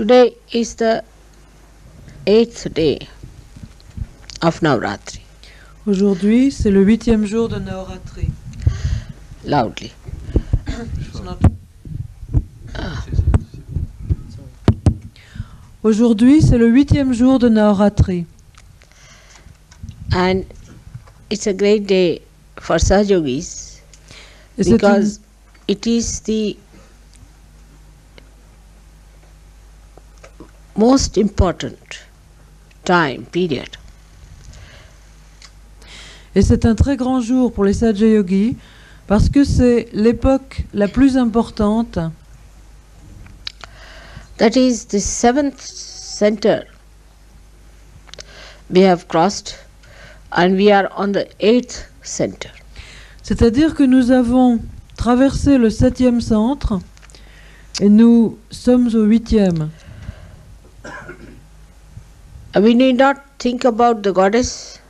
Today is the eighth day of Navratri. Aujourd'hui, c'est le huitième jour de Navaratri. Loudly. Aujourd'hui, c'est le huitième jour de Navaratri. And it's a great day for Sahajogis une- because it is the most important time period Et c'est un très grand jour pour les Sahaja Yogis parce que c'est l'époque la plus importante. that is the seventh center we have crossed and we are on the eighth center C'est-à-dire que nous avons traversé le septième centre et nous sommes au huitième. We need not think about the goddess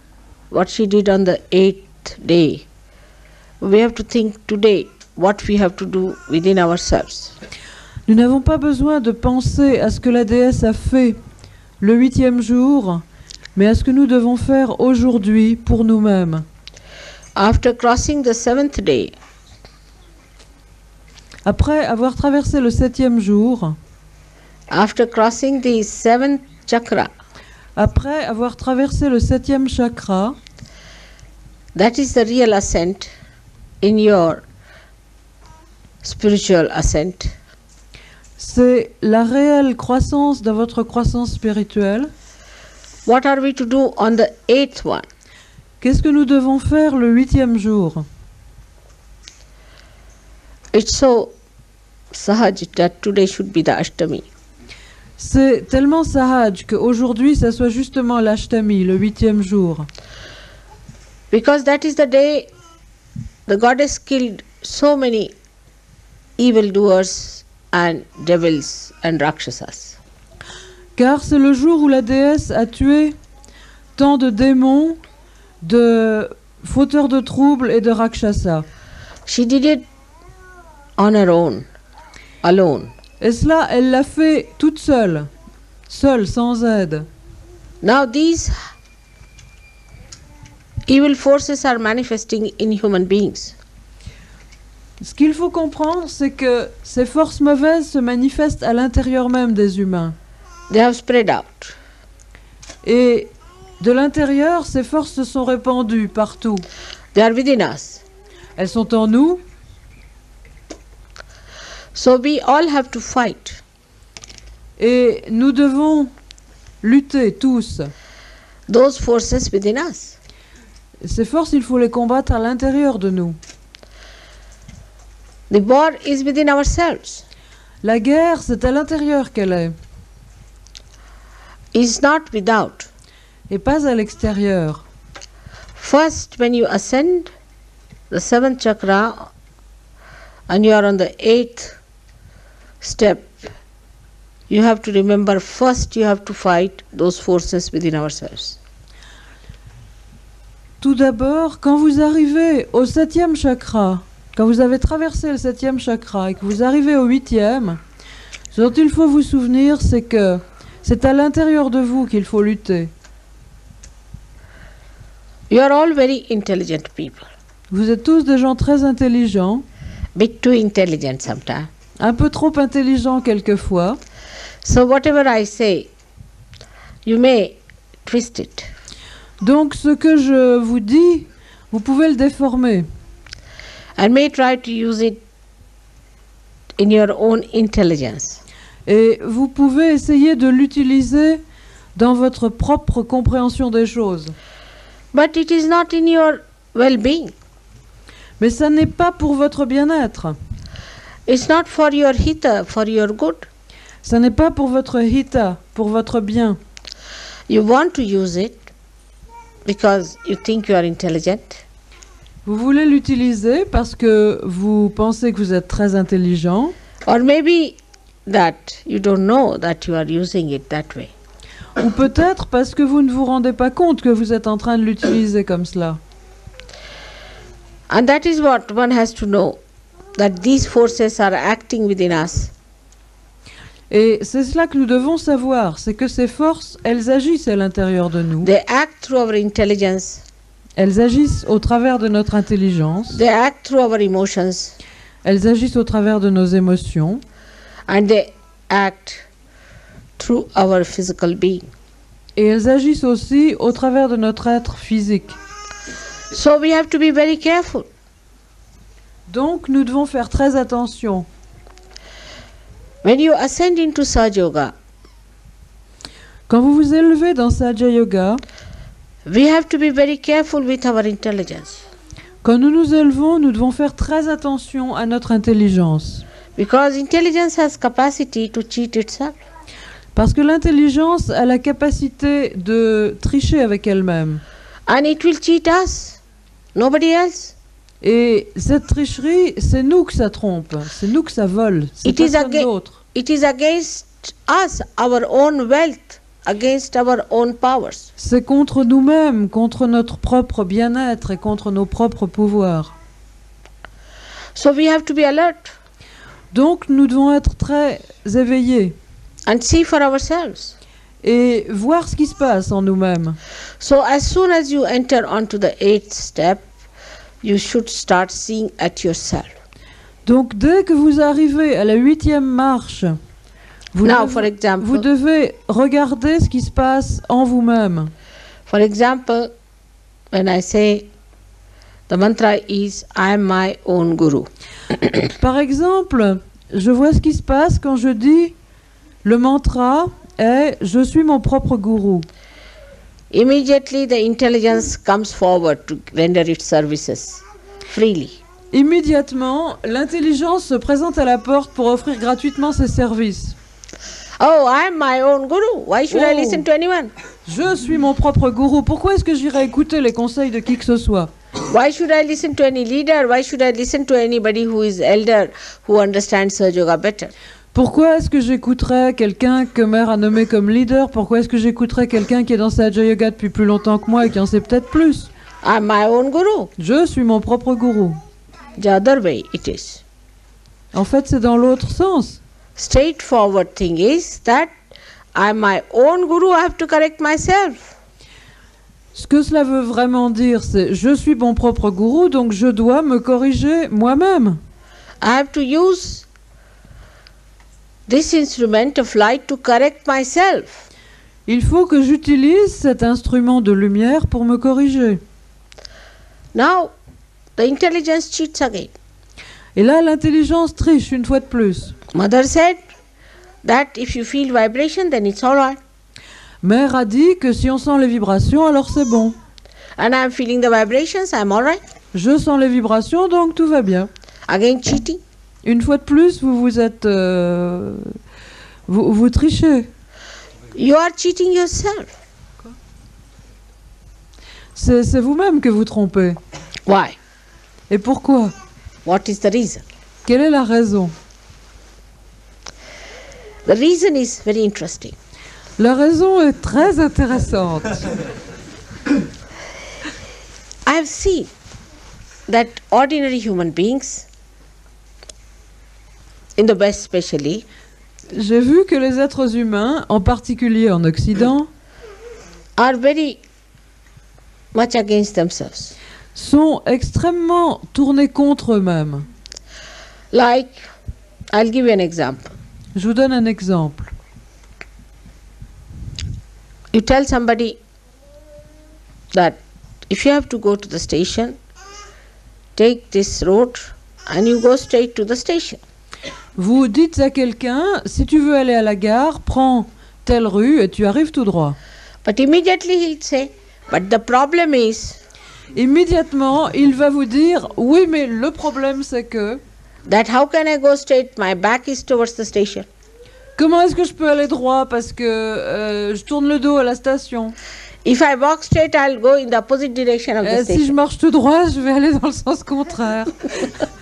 what she did on the eighth day we have to think today what we have to do within ourselves Nous n'avons pas besoin de penser à ce que la déesse a fait le huitième jour, mais à ce que nous devons faire aujourd'hui pour nous-mêmes. after crossing the seventh day Après avoir traversé le septième jour, after crossing the seventh chakra après avoir traversé le septième chakra, that is the real ascent in your spiritual ascent c'est la réelle croissance de votre croissance spirituelle. what are we to do on the eighth one? Qu'est-ce que nous devons faire le huitième jour? It's so sahaj that today should be the Ashtami. C'est tellement sahaj qu'aujourd'hui, ça soit justement l'Ashtami, le huitième jour. Because that is the day the goddess killed so many evildoers and devils and rakshasas. Car c'est le jour où la déesse a tué tant de démons, de fauteurs de troubles et de rakshasa. She did it on her own, alone. Et cela, elle l'a fait toute seule, seule, sans aide. Now these evil forces are manifesting in human beings. Ce qu'il faut comprendre, c'est que ces forces mauvaises se manifestent à l'intérieur même des humains. They have spread out. Et de l'intérieur, ces forces se sont répandues partout. They are within us. Elles sont en nous, So we all have to fight. et nous devons lutter tous. Those forces within us. Ces forces, il faut les combattre à l'intérieur de nous. The war is within ourselves. La guerre, c'est à l'intérieur qu'elle est, Is not without. et pas à l'extérieur. First, when you ascend the seventh chakra and you are on the eighth step, you have to remember first you have to fight those forces within ourselves. Tout d'abord, quand vous arrivez au septième chakra, quand vous avez traversé le septième chakra et que vous arrivez au huitième, ce dont il faut vous souvenir, c'est que c'est à l'intérieur de vous qu'il faut lutter. You are all very intelligent people, Vous êtes tous des gens très intelligents, bit too intelligent sometimes. Un peu trop intelligents quelquefois. So, whatever I say, you may twist it. Donc ce que je vous dis, vous pouvez le déformer. and may try to use it in your own intelligence. Et vous pouvez essayer de l'utiliser dans votre propre compréhension des choses. But it is not in your well being, Mais ça n'est pas pour votre bien-être. It's not for your hita, for your good. Ça n'est pas pour votre hita, pour votre bien. You want to use it because you think you are intelligent, Vous voulez l'utiliser parce que vous pensez que vous êtes très intelligent, or maybe that you don't know that you are using it that way. ou peut-être parce que vous ne vous rendez pas compte que vous êtes en train de l'utiliser comme cela. And that is what one has to know that these forces are acting within us Et c'est cela que nous devons savoir, c'est que ces forces, elles agissent à l'intérieur de nous. They act through our intelligence, Elles agissent au travers de notre intelligence, they act through our emotions, elles agissent au travers de nos émotions, and they act through our physical being. et elles agissent aussi au travers de notre être physique. So we have to be very careful. Donc nous devons faire très attention. When you ascend into Sahaja Yoga, Quand vous vous élevez dans Sahaja Yoga, we have to be very careful with our intelligence quand nous nous élevons, nous devons faire très attention à notre intelligence. because intelligence has capacity to cheat itself. Parce que l'intelligence a la capacité de tricher avec elle-même. And it will cheat us, nobody else. Et cette tricherie, c'est nous que ça trompe, c'est nous que ça vole, c'est It is personne d'autre. It is against us, our own wealth, against our own powers. C'est contre nous-mêmes, contre notre propre bien-être et contre nos propres pouvoirs. So we have to be alert Donc nous devons être très éveillés and see for ourselves. et voir ce qui se passe en nous-mêmes. So as soon as you enter onto the eighth step, you should start seeing at yourself. Donc dès que vous arrivez à la huitième marche, vous, now, devez, for example, vous devez regarder ce qui se passe en vous-même. for example, when I say the mantra is I am my own guru. Par exemple, je vois ce qui se passe quand je dis le mantra est je suis mon propre gourou. Immediately the intelligence comes forward to render its services freely. Immédiatement, l'intelligence se présente à la porte pour offrir gratuitement ses services. Oh, I am my own guru. Why should I Oh. listen to anyone? Je suis mon propre gourou. Pourquoi est-ce que j'irai écouter les conseils de qui que ce soit? Why should I listen to any leader? Why should I listen to anybody who is elder, who understands Sahaja Yoga better? Pourquoi est-ce que j'écouterais quelqu'un que Mère a nommé comme leader? Pourquoi est-ce que j'écouterais quelqu'un qui est dans Sahaja Yoga depuis plus longtemps que moi et qui en sait peut-être plus? I'm my own guru. Je suis mon propre gourou. The other way it is. En fait, c'est dans l'autre sens. Straightforward thing is that I'm my own guru, I have to correct myself. Ce que cela veut vraiment dire, c'est je suis mon propre gourou, donc je dois me corriger moi-même. I have to use this instrument of light to correct myself. Il faut que j'utilise cet instrument de lumière pour me corriger. Now, the intelligence cheats again. Et là, l'intelligence triche une fois de plus. Mother said that if you feel vibration, then it's all right. Mère a dit que si on sent les vibrations, alors c'est bon. And I'm feeling the vibrations, I'm all right. Je sens les vibrations, donc tout va bien. Again, cheating. Une fois de plus, vous vous êtes... euh, vous, vous trichez. You are cheating yourself. C'est vous-même que vous trompez. Why? Et pourquoi? What is the reason? Quelle est la raison? The reason is very interesting. La raison est très intéressante. I have seen that ordinary human beings, in the West especially, J'ai vu que les êtres humains, en particulier en Occident, are very much against themselves. sont extrêmement tournés contre eux-mêmes. Like, I'll give you an example. Je vous donne un exemple. You tell somebody that if you have to go to the station, take this road and you go straight to the station. Vous dites à quelqu'un, si tu veux aller à la gare, prends telle rue et tu arrives tout droit. But immediately say, But the problem is Immédiatement, il va vous dire, oui, mais le problème c'est que, that how can I go straight? My back is towards the station. comment est-ce que je peux aller droit parce que euh, je tourne le dos à la station? If I walk straight, I'll go in the opposite direction of the Euh, Si je station. marche tout droit, je vais aller dans le sens contraire.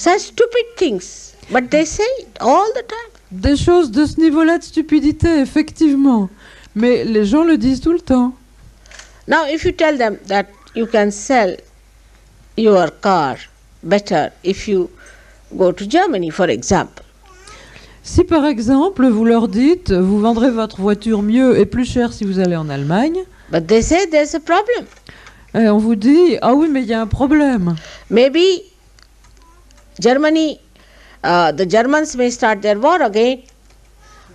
Such stupid things. But they say it all the time. Des choses de ce niveau-là de stupidité, effectivement. Mais les gens le disent tout le temps. Now, if you tell them that you can sell your car better if you go to Germany, for example, Si par exemple vous leur dites vous vendrez votre voiture mieux et plus cher si vous allez en Allemagne, but they say there's a problem. et on vous dit ah oui mais il y a un problème. Maybe Germany, uh, the Germans may start their war again.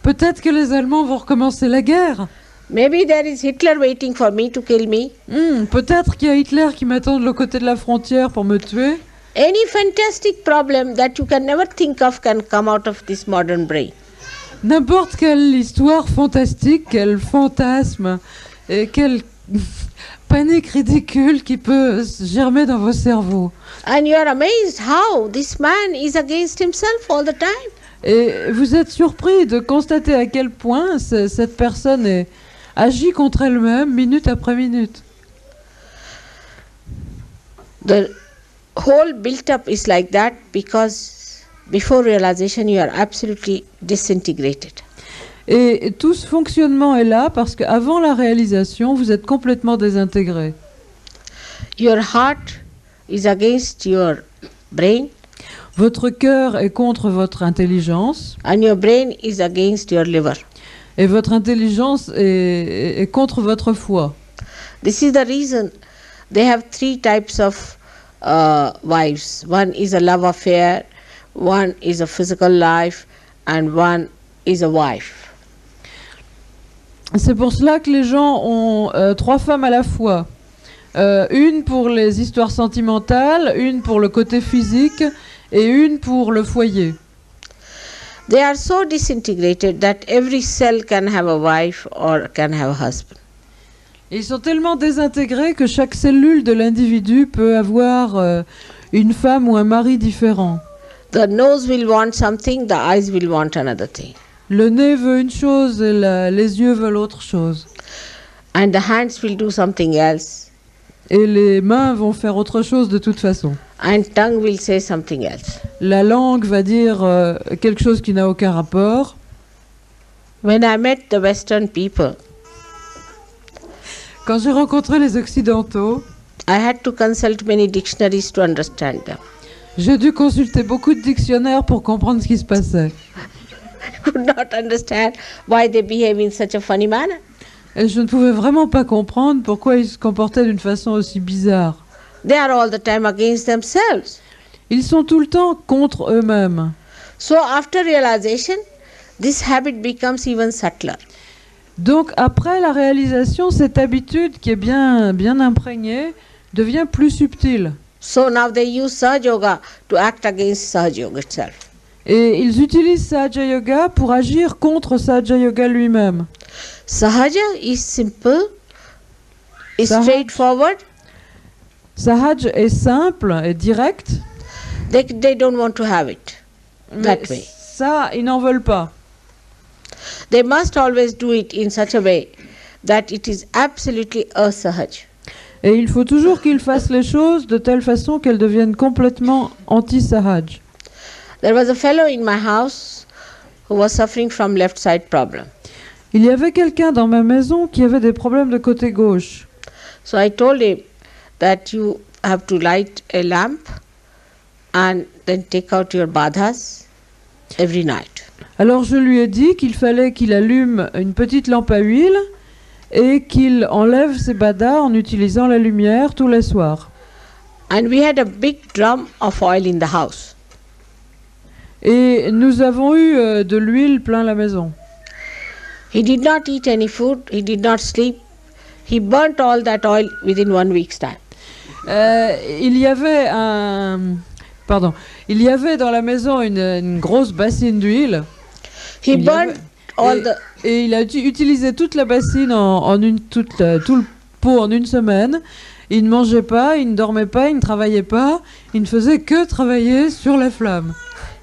Peut-être que les Allemands vont recommencer la guerre. Maybe there is Hitler waiting for me to kill me. Hmm, Peut-être qu'il y a Hitler qui m'attend de l'autre côté de la frontière pour me tuer. Any fantastic problem that you can never think of can come out of this modern brain. N'importe quelle histoire fantastique, quel fantasme et quelle panique ridicule qui peut germer dans vos cerveaux. And you are amazed how this man is against himself all the time. Et vous êtes surpris de constater à quel point ce- cette personne est, agit contre elle-même minute après minute. The whole built up is like that because before realization you are absolutely disintegrated. Et tout ce fonctionnement est là parce qu'avant la réalisation, vous êtes complètement désintégré. Your heart is against your brain Votre cœur est contre votre intelligence and your brain is against your liver. et votre intelligence est, est contre votre foi. This is the reason they have three types of uh, wives. One is a love affair, one is a physical life, and one is a wife. C'est pour cela que les gens ont euh, trois femmes à la fois. Euh, une pour les histoires sentimentales, une pour le côté physique et une pour le foyer. They are so disintegrated that every cell can have a wife or can have a husband. Ils sont tellement désintégrés que chaque cellule de l'individu peut avoir euh, une femme ou un mari différent. The nose will want something, the eyes will want another thing, Le nez veut une chose et la- les yeux veulent autre chose. and the hands will do something else, Et les mains vont faire autre chose de toute façon. and tongue will say something else. La langue va dire euh, quelque chose qui n'a aucun rapport. When I met the Western people, Quand j'ai rencontré les Occidentaux, I had to consult many dictionaries to understand them. j'ai dû consulter beaucoup de dictionnaires pour comprendre ce qui se passait. Could not understand why they behave in such a funny manner. Et je ne pouvais vraiment pas comprendre pourquoi ils se comportaient d'une façon aussi bizarre. They are all the time against themselves. Ils sont tout le temps contre eux-mêmes. So, after realization, this habit becomes even subtler. Donc après la réalisation, cette habitude qui est bien, bien imprégnée devient plus subtile. So, now they use Sahaja Yoga to act against Sahaja Yoga itself. Et ils utilisent Sahaja Yoga pour agir contre Sahaja Yoga lui-même. Sahaja is simple, is Sahaj. straightforward. Sahaj est simple et direct. They, they don't want to have it that mais way. Ça, ils n'en veulent pas. They must always do it in such a way that it is absolutely a Sahaj. Et il faut toujours qu'ils fassent les choses de telle façon qu'elles deviennent complètement anti-Sahaj. There was a fellow in my house who was suffering from left side problem. Il y avait quelqu'un dans ma maison qui avait des problèmes de côté gauche. So I told him that you have to light a lamp and then take out your badhas every night. Alors je lui ai dit qu'il fallait qu'il allume une petite lampe à huile et qu'il enlève ses badas en utilisant la lumière tous les soirs. And we had a big drum of oil in the house. Et nous avons eu euh, de l'huile plein la maison. He did not eat any food, he did not sleep. He burnt all that oil within one week's time. Euh, il y avait un... Pardon. Il y avait dans la maison une, une grosse bassine d'huile. He burnt all et, the et il a uti- utilisé toute la bassine en, en une, toute la- tout le pot en une semaine. Il ne mangeait pas, il ne dormait pas, il ne travaillait pas. Il ne faisait que travailler sur la flamme.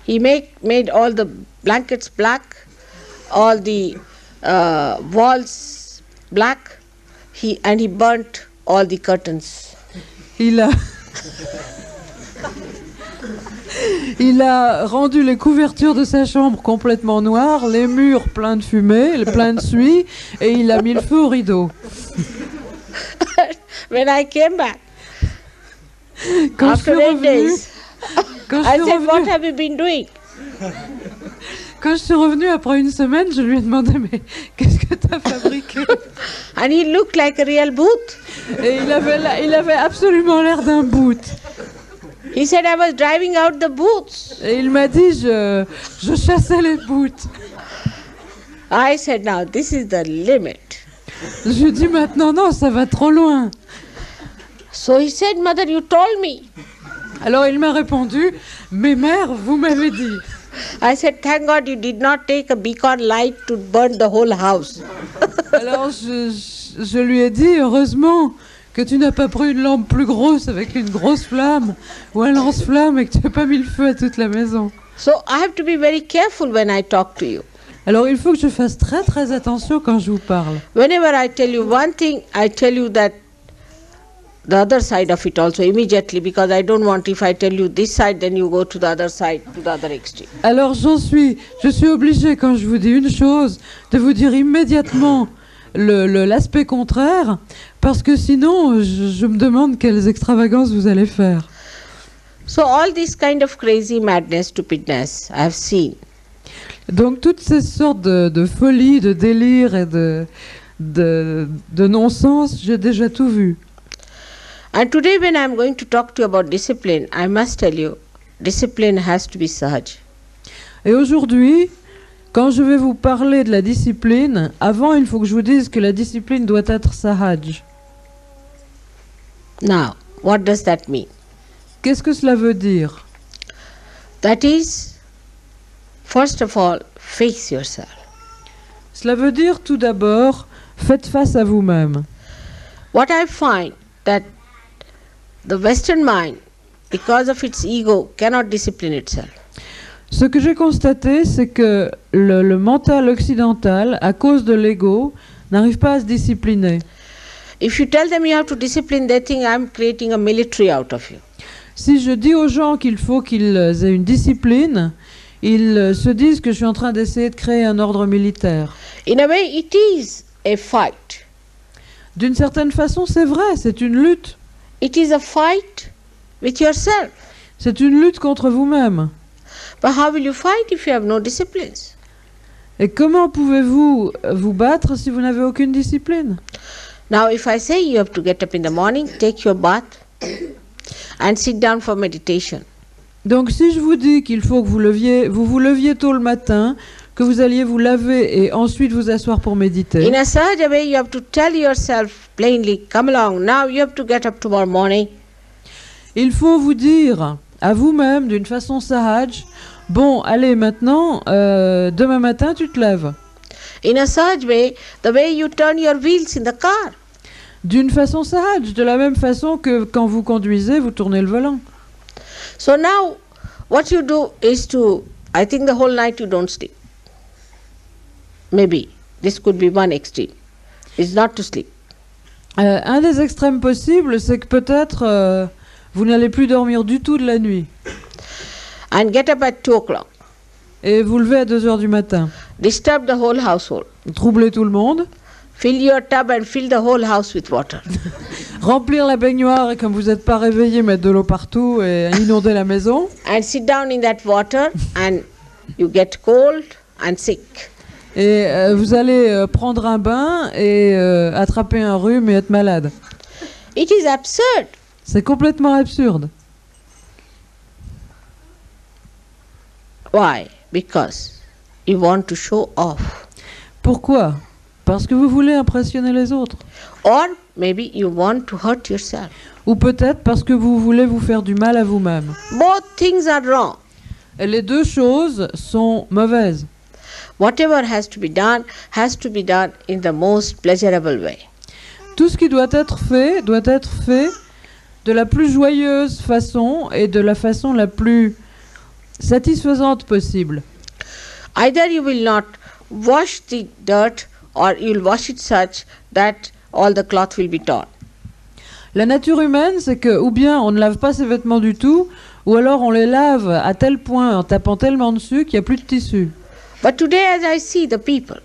He make, made all the blankets black, all the uh, walls black. He and he burnt all the curtains. Il a... Il a rendu les couvertures de sa chambre complètement noires, les murs pleins de fumée, pleins de suie, et il a mis le feu au rideau. When I came back Quand je suis after eight revenue, days, quand je I suis said, "What revenue- have you been doing?" Quand je suis revenue après une semaine, je lui ai demandé mais qu'est-ce que tu as fabriqué? And he looked like a real boot. Et il avait, la- il avait absolument l'air d'un boot. He said, I was driving out the boots. Et il m'a dit je, je chassais les boots. I said, Now, this is the limit. Je lui ai dit maintenant non, ça va trop loin. So he said, Mother, you told me. Alors il m'a répondu mais mère, vous m'avez dit. I said, Thank God you did not take a beacon light to burn the whole house. Alors je, je- je lui ai dit heureusement que tu n'as pas pris une lampe plus grosse avec une grosse flamme ou un lance-flamme et que tu n'as pas mis le feu à toute la maison. So I have to be very careful when I talk to you. Alors il faut que je fasse très très attention quand je vous parle. Whenever I tell you one thing, I tell you that the other side of it also immediately because I don't want if I tell you this side, then you go to the other side, to the other extreme. Alors j'en suis, je suis obligée quand je vous dis une chose de vous dire immédiatement le- le- l'aspect contraire parce que sinon je, je me demande quelles extravagances vous allez faire. So all this kind of crazy madness, stupidness I have seen. Donc toutes ces sortes de, de folie, de délire et de, de, de non-sens, j'ai déjà tout vu. And today when I am going to talk to you about discipline, I must tell you, discipline has to be sahaj. Et aujourd'hui, quand je vais vous parler de la discipline, avant il faut que je vous dise que la discipline doit être sahaj. Now, what does that mean? Qu'est-ce que cela veut dire? That is, first of all, face yourself. Cela veut dire tout d'abord, faites face à vous-même. What I find that the Western mind, because of its ego, cannot discipline itself. Ce que j'ai constaté, c'est que le, le mental occidental, à cause de l'ego, n'arrive pas à se discipliner. If you tell them you have to discipline, they think I'm creating a military out of you. Si je dis aux gens qu'il faut qu'ils aient une discipline, ils se disent que je suis en train d'essayer de créer un ordre militaire. In a way, it is a fight. D'une certaine façon, c'est vrai, c'est une lutte. It is a fight with yourself. C'est une lutte contre vous-même. But how will you fight if you have no disciplines? Et comment pouvez-vous euh, vous battre si vous n'avez aucune discipline? Now, if I say you have to get up in the morning, take your bath, and sit down for meditation, Donc si je vous dis qu'il faut que vous leviez, vous vous leviez tôt le matin, que vous alliez vous laver et ensuite vous asseoir pour méditer, in a such a way you have to tell yourself plainly, come along, now you have to get up tomorrow morning. il faut vous dire à vous-même d'une façon sahaj, bon allez maintenant, euh, demain matin tu te lèves. In a such way, the way you turn your wheels in the car. D'une façon sahaj, de la même façon que quand vous conduisez, vous tournez le volant. So now, what you do is to, I think the whole night you don't sleep. Maybe. This could be one extreme. It's not to sleep. Euh, un des extrêmes possibles, c'est que peut-être euh, vous n'allez plus dormir du tout de la nuit And get up at 2 o'clock. et vous levez à 2 heures du matin. Disturb the whole household. Troublez tout le monde, Fill your tub and fill the whole house with water. remplir la baignoire et comme vous n'êtes pas réveillé, mettre de l'eau partout et inonder la maison. and sit down in that water and you get cold and sick. Et euh, vous allez euh, prendre un bain et euh, attraper un rhume et être malade. It is absurd. C'est complètement absurde. Why? Because you want to show off. Pourquoi? Parce que vous voulez impressionner les autres. Or maybe you want to hurt yourself. Ou peut-être parce que vous voulez vous faire du mal à vous-même. Both things are wrong. Les deux choses sont mauvaises. Whatever has to be done has to be done in the most pleasurable way. Tout ce qui doit être fait doit être fait de la plus joyeuse façon et de la façon la plus satisfaisante possible. Either you will not wash the dirt or you will wash it such that all the cloth will be torn. La nature humaine, c'est que ou bien on ne lave pas ses vêtements du tout, ou alors on les lave à tel point en tapant tellement dessus qu'il n'y a plus de tissu. But today, as I see the people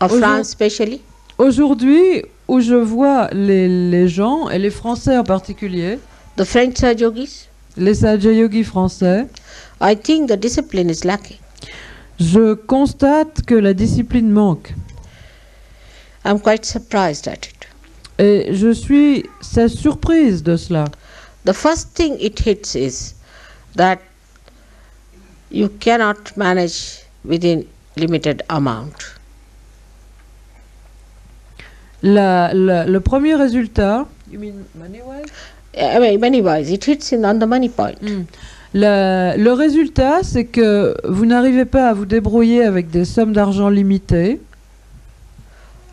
of France, especially, Aujourd'hui, où je vois les, les gens, et les Français en particulier, the French yogis, les Sahaja Yogis français, I think the discipline is lacking. je constate que la discipline manque. I'm quite surprised at it. Et je suis assez surprise de cela. The first thing it hits is that you cannot manage within limited amount. La- la- le premier résultat, I mean, many ways it hits in on the money point. la- le résultat, c'est que vous n'arrivez pas à vous débrouiller avec des sommes d'argent limitées.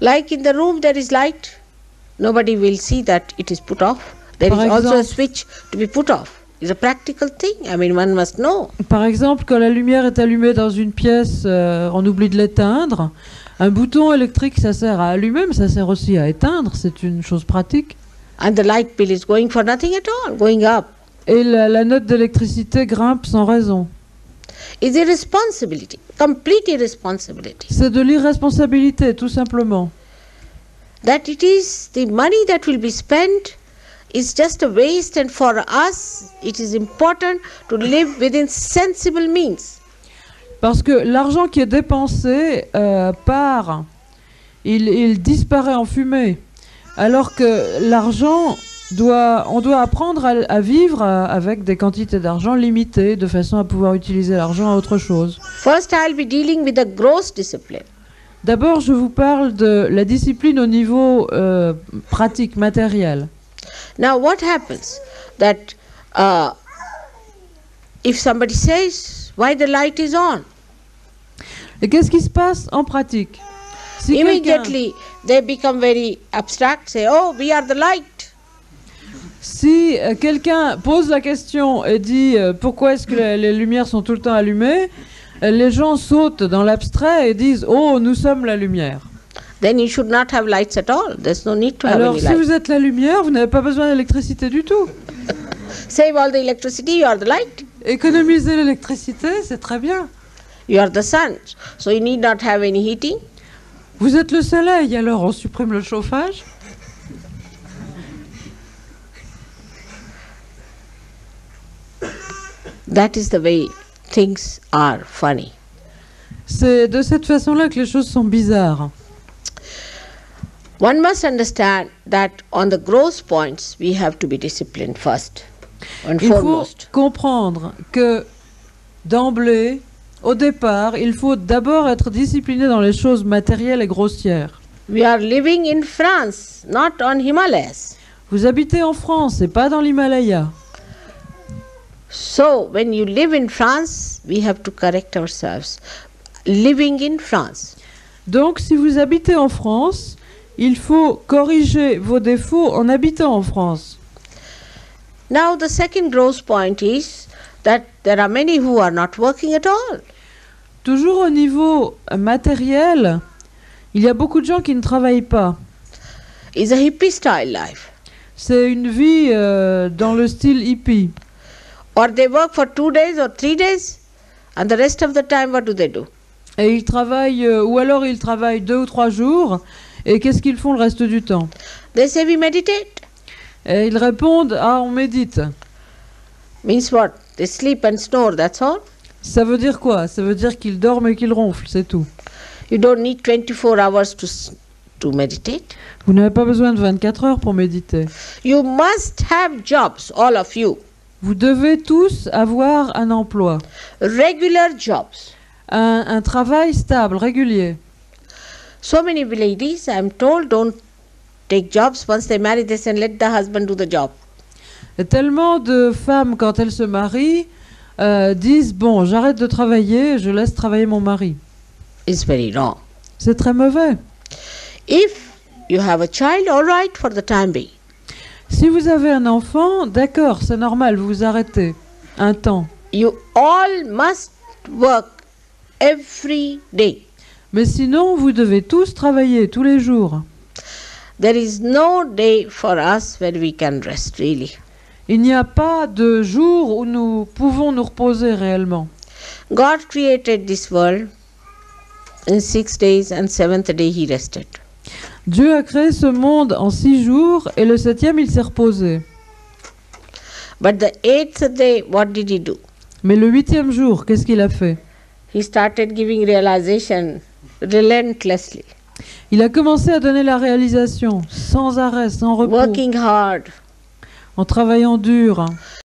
Like in the room, there is light. Nobody will see that it is put off. There is Par also a exemple- switch to be put off. It's a practical thing. I mean, one must know. Par exemple, quand la lumière est allumée dans une pièce, euh, on oublie de l'éteindre. Un bouton électrique, ça sert à allumer, mais ça sert aussi à éteindre. C'est une chose pratique. And the light bill is going for nothing at all, going up. Et la, la note d'électricité grimpe sans raison. It's irresponsibility, complete irresponsibility. C'est de l'irresponsabilité, tout simplement. That it is the money that will be spent is just a waste, and for us, it is important to live within sensible means. Parce que l'argent qui est dépensé euh, part, il, il disparaît en fumée. Alors que l'argent, doit, on doit apprendre à, à vivre euh, avec des quantités d'argent limitées, de façon à pouvoir utiliser l'argent à autre chose. First, I'll be dealing with the gross discipline. D'abord, je vous parle de la discipline au niveau euh, pratique, matériel. Now, what happens? That uh, if somebody says why the light is on, Et qu'est-ce qui se passe en pratique? Si immediately they become very abstract. Say, "Oh, we are the light." Si euh, quelqu'un pose la question et dit euh, pourquoi est-ce que les lumières sont tout le temps allumées, euh, les gens sautent dans l'abstrait et disent oh nous sommes la lumière. Then you should not have lights at all. There's no need to have Alors any si light. vous êtes la lumière, vous n'avez pas besoin d'électricité du tout. Save all the electricity. You are the light. Économiser l'électricité, c'est très bien. You are the sun. So you need not have any heating. Vous êtes le soleil, alors on supprime le chauffage. That is the way things are funny. C'est de cette façon-là que les choses sont bizarres. One must understand that on the gross points, we have to be disciplined first and Il faut foremost. comprendre que d'emblée, au départ, il faut d'abord être discipliné dans les choses matérielles et grossières. We are living in France, not on Himalayas. Vous habitez en France et pas dans l'Himalaya. So, when you live in France, we have to correct ourselves. Living in France. Donc, si vous habitez en France, il faut corriger vos défauts en habitant en France. Now, the second gross point is that there are many who are not working at all. Toujours au niveau matériel, il y a beaucoup de gens qui ne travaillent pas. It's a hippie style life. C'est une vie euh, dans le style hippie. Or they work for two days or three days, and the rest of the time, what do they do? Et ils travaillent, euh, ou alors ils travaillent deux ou trois jours, et qu'est-ce qu'ils font le reste du temps They say we meditate. Et ils répondent Ah, on médite. Means what? They sleep and snore, that's all. Ça veut dire quoi? Ça veut dire qu'ils dorment et qu'ils ronflent, c'est tout. You don't need 24 hours to, to meditate. Vous n'avez pas besoin de 24 heures pour méditer. You must have jobs, all of you, Vous devez tous avoir un emploi, regular jobs. un, un travail stable, régulier. So many ladies, I'm told, don't take jobs. Once they marry, they say, let the husband do the job. Tellement de femmes, quand elles se marient, euh, disent Bon, j'arrête de travailler, je laisse travailler mon mari. It's very wrong. C'est très mauvais. If you have a child, all right for the time being. Si vous avez un enfant, d'accord, c'est normal, vous vous arrêtez un temps. You all must work every day. Mais sinon, vous devez tous travailler tous les jours. There is no day for us where we can rest, really. Il n'y a pas de jour où nous pouvons nous reposer réellement. God created this world in six days, and seventh day he rested. Dieu a créé ce monde en six jours et le septième, il s'est reposé. But the eighth day, what did he do? Mais le huitième jour, qu'est-ce qu'il a fait? He started giving realization relentlessly, Il a commencé à donner la réalisation, sans arrêt, sans repos, working hard, en travaillant dur.